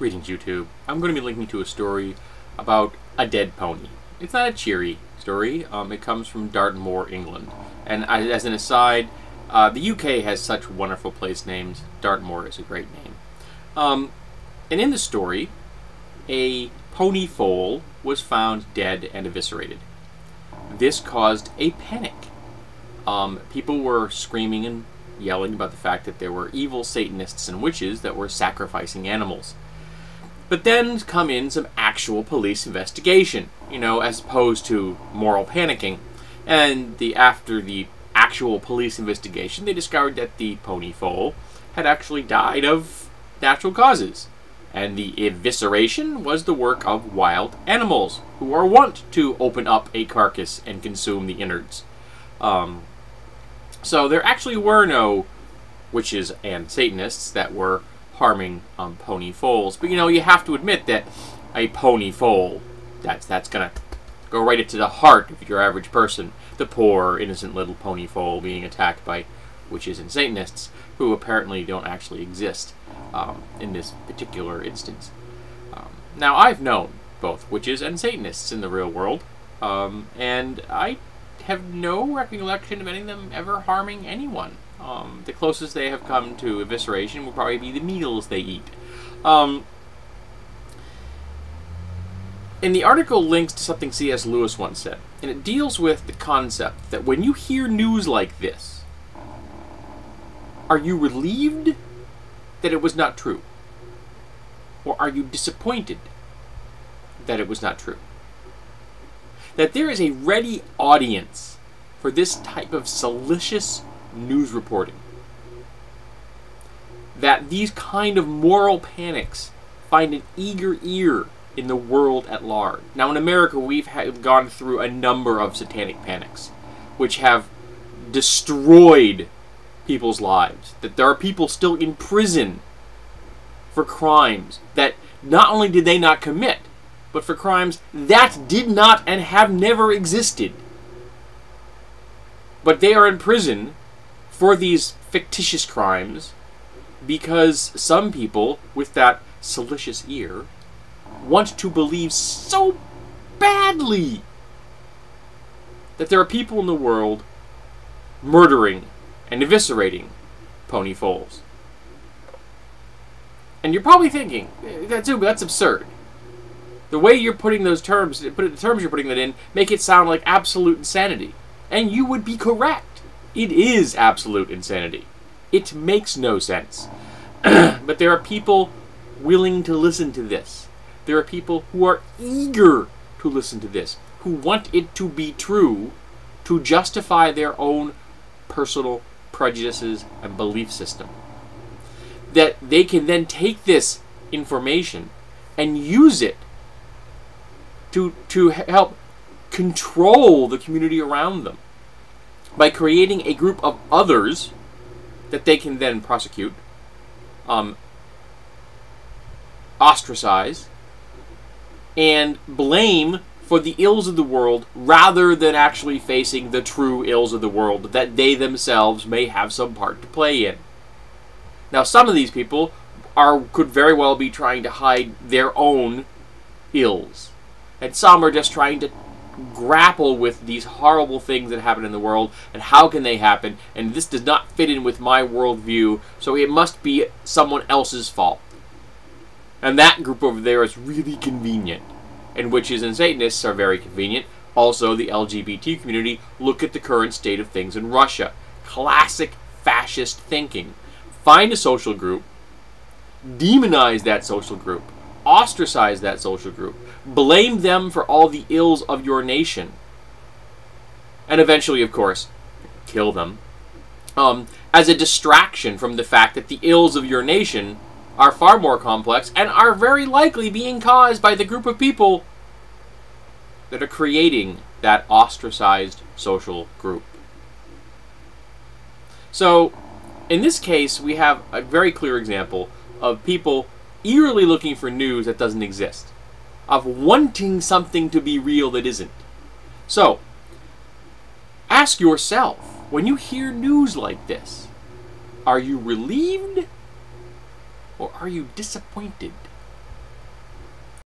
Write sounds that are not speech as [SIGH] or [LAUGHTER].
Greetings, YouTube. I'm going to be linking to a story about a dead pony. It's not a cheery story. Um, it comes from Dartmoor, England. And as an aside, uh, the UK has such wonderful place names. Dartmoor is a great name. Um, and in the story, a pony foal was found dead and eviscerated. This caused a panic. Um, people were screaming and yelling about the fact that there were evil Satanists and witches that were sacrificing animals. But then come in some actual police investigation, you know, as opposed to moral panicking. And the after the actual police investigation, they discovered that the pony foal had actually died of natural causes. And the evisceration was the work of wild animals, who are wont to open up a carcass and consume the innards. Um, so there actually were no witches and Satanists that were harming um, pony foals. But you know, you have to admit that a pony foal, that's that's gonna go right into the heart of your average person. The poor, innocent little pony foal being attacked by witches and Satanists, who apparently don't actually exist um, in this particular instance. Um, now, I've known both witches and Satanists in the real world, um, and I have no recollection of any of them ever harming anyone. Um, the closest they have come to evisceration will probably be the meals they eat. Um, and the article links to something C.S. Lewis once said, and it deals with the concept that when you hear news like this, are you relieved that it was not true? Or are you disappointed that it was not true? That there is a ready audience for this type of salacious news reporting. That these kind of moral panics find an eager ear in the world at large. Now, in America, we've gone through a number of satanic panics, which have destroyed people's lives. That there are people still in prison for crimes that not only did they not commit, but for crimes that did not and have never existed. But they are in prison for these fictitious crimes because some people with that salacious ear want to believe so badly that there are people in the world murdering and eviscerating pony foals. And you're probably thinking, that's that's absurd. The way you're putting those terms, put it, the terms you're putting that in, make it sound like absolute insanity. And you would be correct. It is absolute insanity. It makes no sense. [CLEARS THROAT] but there are people willing to listen to this. There are people who are eager to listen to this, who want it to be true to justify their own personal prejudices and belief system. That they can then take this information and use it to, to help control the community around them by creating a group of others that they can then prosecute, um, ostracize, and blame for the ills of the world rather than actually facing the true ills of the world that they themselves may have some part to play in. Now, some of these people are could very well be trying to hide their own ills, and some are just trying to grapple with these horrible things that happen in the world and how can they happen? And this does not fit in with my worldview so it must be someone else's fault. And that group over there is really convenient and witches and satanists are very convenient. Also the lgbt community look at the current state of things in russia. Classic fascist thinking. Find a social group. Demonize that social group ostracize that social group, blame them for all the ills of your nation, and eventually, of course, kill them, um, as a distraction from the fact that the ills of your nation are far more complex and are very likely being caused by the group of people that are creating that ostracized social group. So, in this case, we have a very clear example of people eerily looking for news that doesn't exist, of wanting something to be real that isn't. So, ask yourself when you hear news like this, are you relieved or are you disappointed?